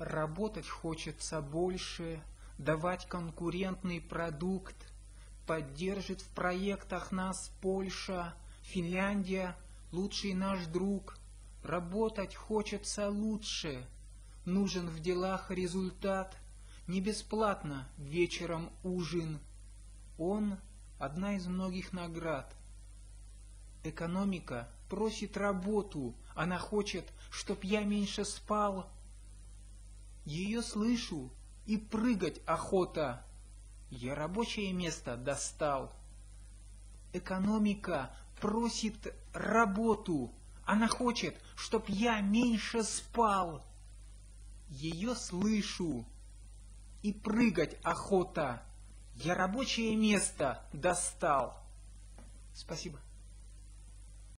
Работать хочется больше, давать конкурентный продукт. Поддержит в проектах нас Польша, Финляндия, лучший наш друг. Работать хочется лучше, нужен в делах результат. Не бесплатно вечером ужин. Он одна из многих наград. Экономика просит работу, она хочет, чтоб я меньше спал. Ее слышу, и прыгать охота. Я рабочее место достал. Экономика просит работу, она хочет, чтоб я меньше спал. Ее слышу, и прыгать охота. Я рабочее место достал. Спасибо.